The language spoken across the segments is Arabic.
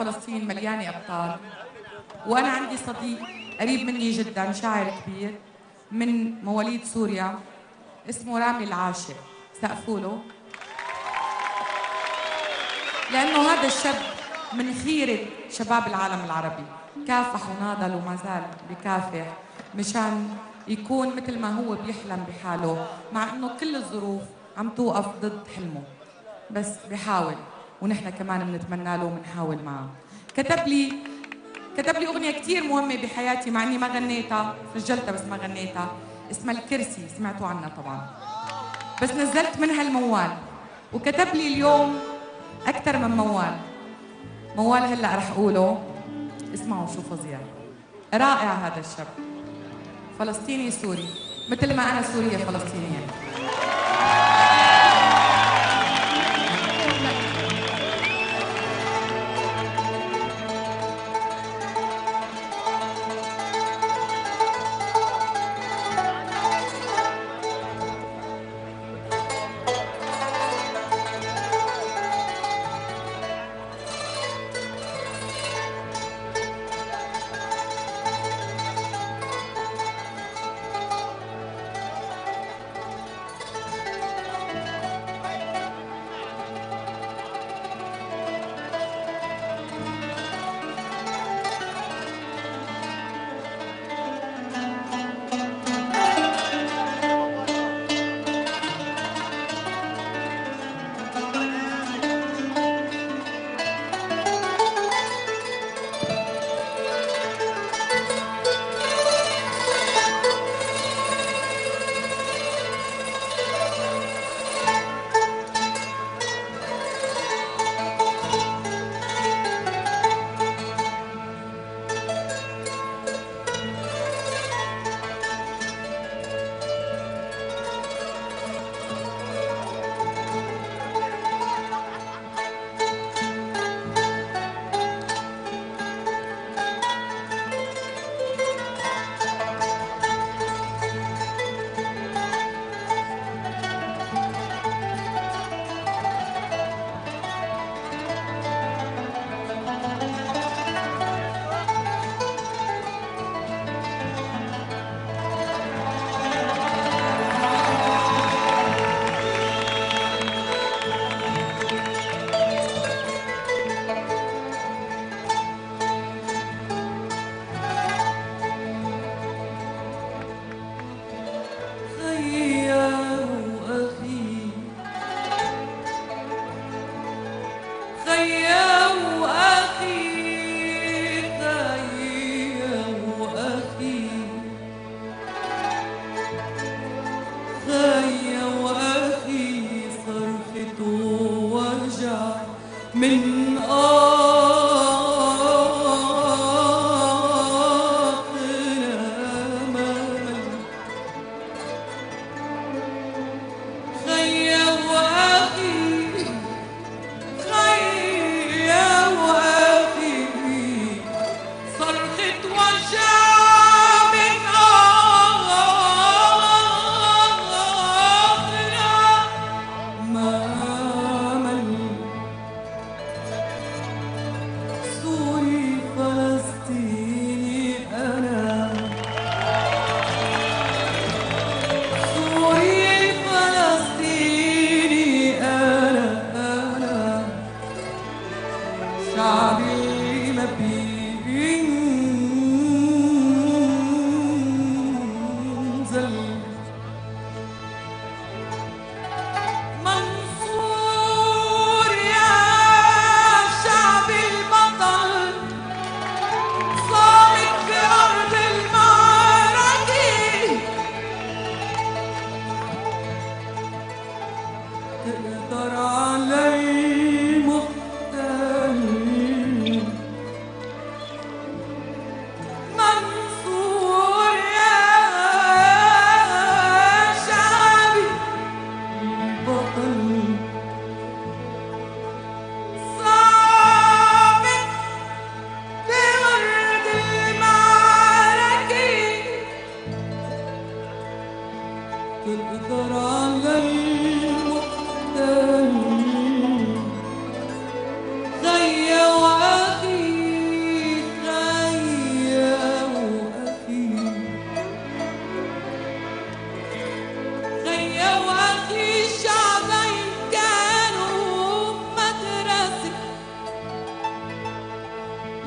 فلسطين مليانه أبطال. وأنا عندي صديق قريب مني جدا شاعر كبير من مواليد سوريا اسمه رامي العاشق. سقفوا له لأنه هذا الشاب من خيرة شباب العالم العربي. كافح وناضل وما زال بكافح مشان يكون مثل ما هو بيحلم بحاله مع إنه كل الظروف عم توقف ضد حلمه. بس بحاول. ونحن كمان بنتمنى له وبنحاول معه. كتب لي كتب لي أغنية كثير مهمة بحياتي مع إني ما غنيتها سجلتها بس ما غنيتها. اسمها الكرسي سمعتوا عنها طبعا. بس نزلت منها الموال. وكتب لي اليوم أكثر من موال. موال هلأ رح أقوله. اسمعوا شو فظيع. رائع هذا الشاب فلسطيني سوري. مثل ما أنا سورية فلسطينية.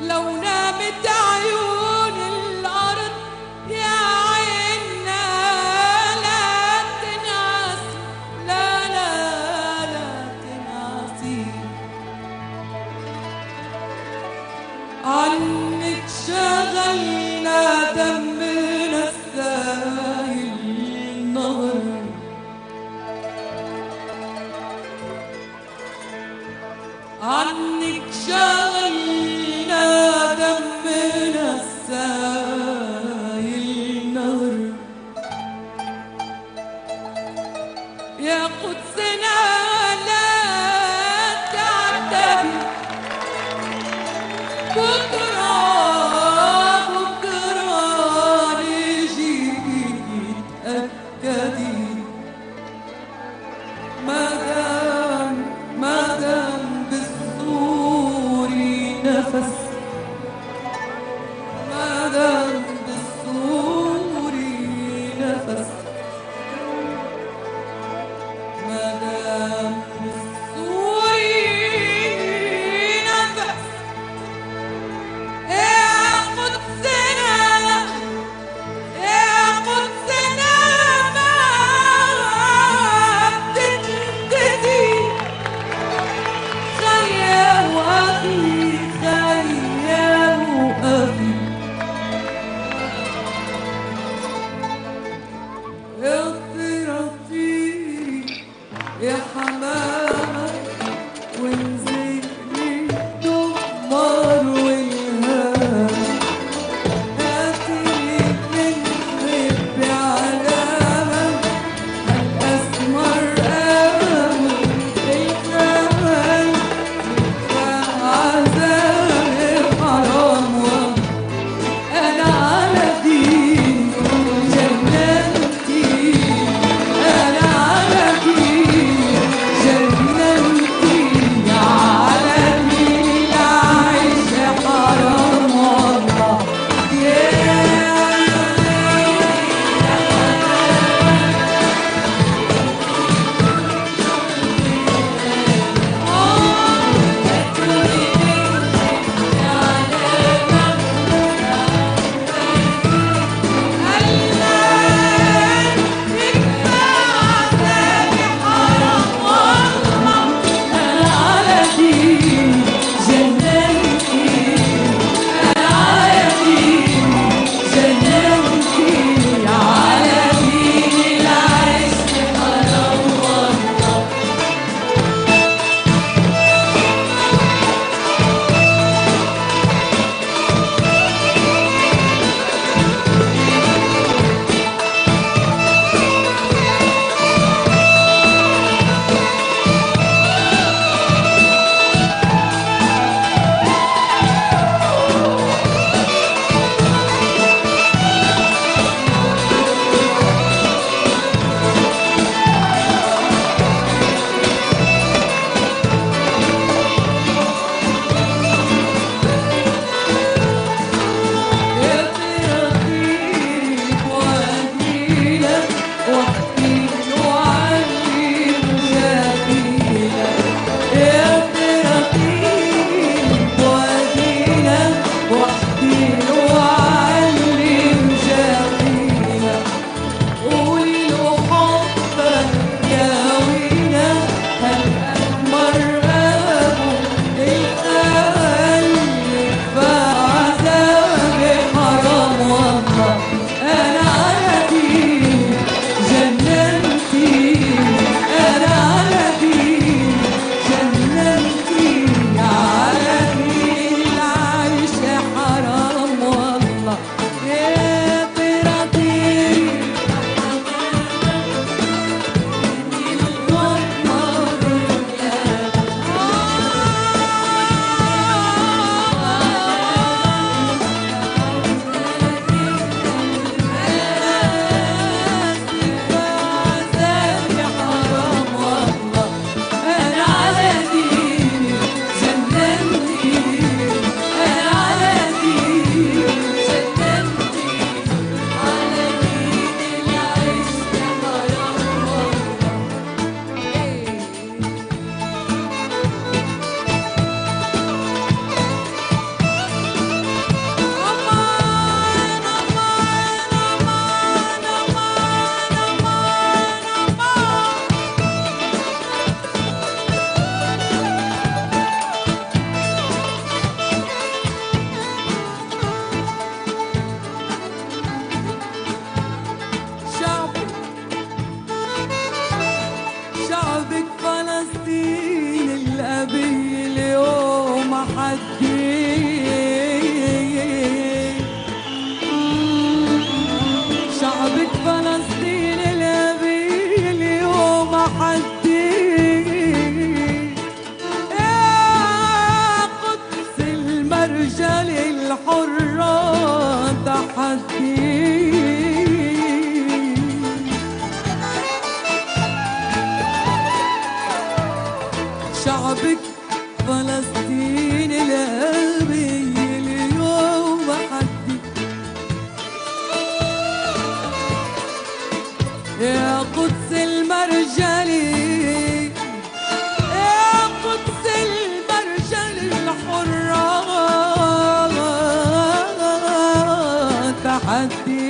لو نامت down. المرجل الحرة تحدي. تحدي